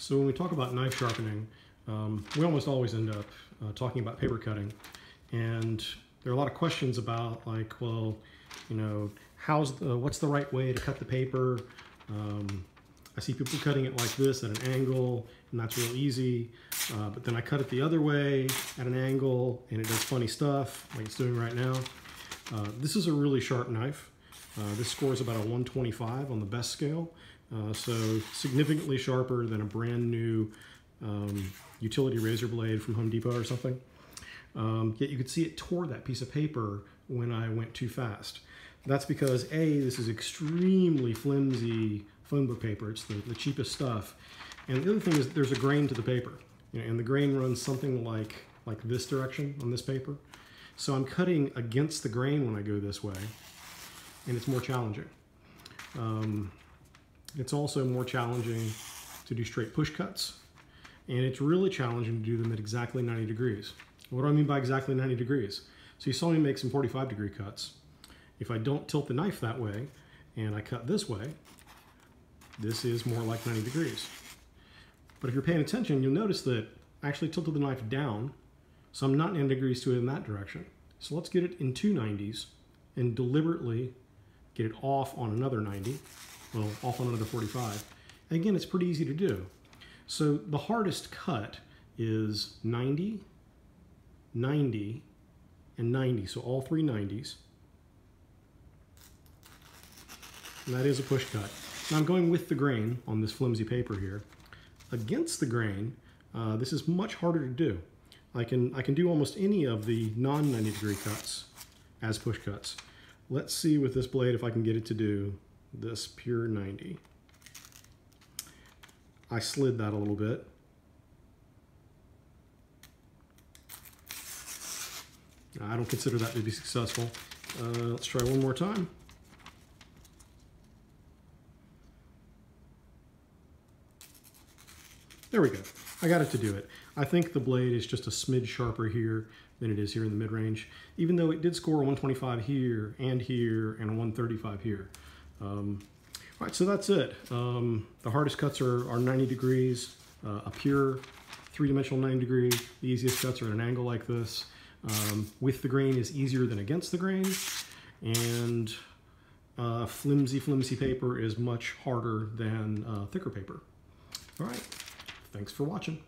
So when we talk about knife sharpening, um, we almost always end up uh, talking about paper cutting. And there are a lot of questions about like, well, you know, how's the, what's the right way to cut the paper? Um, I see people cutting it like this at an angle, and that's real easy. Uh, but then I cut it the other way at an angle, and it does funny stuff, like it's doing right now. Uh, this is a really sharp knife. Uh, this scores about a 125 on the BESS scale, uh, so significantly sharper than a brand new um, utility razor blade from Home Depot or something. Um, yet you could see it tore that piece of paper when I went too fast. That's because A, this is extremely flimsy phone book paper. It's the, the cheapest stuff. And the other thing is there's a grain to the paper. You know, and the grain runs something like, like this direction on this paper. So I'm cutting against the grain when I go this way, and it's more challenging. Um, it's also more challenging to do straight push cuts, and it's really challenging to do them at exactly 90 degrees. What do I mean by exactly 90 degrees? So you saw me make some 45 degree cuts. If I don't tilt the knife that way, and I cut this way, this is more like 90 degrees. But if you're paying attention, you'll notice that I actually tilted the knife down, so I'm not 90 degrees to it in that direction. So let's get it in two 90s and deliberately get it off on another 90, well, off on another 45. And again, it's pretty easy to do. So the hardest cut is 90, 90, and 90. So all three 90s. And that is a push cut. Now I'm going with the grain on this flimsy paper here. Against the grain, uh, this is much harder to do. I can, I can do almost any of the non-90 degree cuts as push cuts. Let's see with this blade if I can get it to do this pure 90. I slid that a little bit. I don't consider that to be successful. Uh, let's try one more time. There we go. I got it to do it. I think the blade is just a smidge sharper here than it is here in the mid-range, even though it did score 125 here and here and 135 here. Um, all right, so that's it. Um, the hardest cuts are, are 90 degrees, uh, a pure three-dimensional 90 degree. The easiest cuts are at an angle like this. Um, with the grain is easier than against the grain, and uh, flimsy, flimsy paper is much harder than uh, thicker paper. All right. Thanks for watching.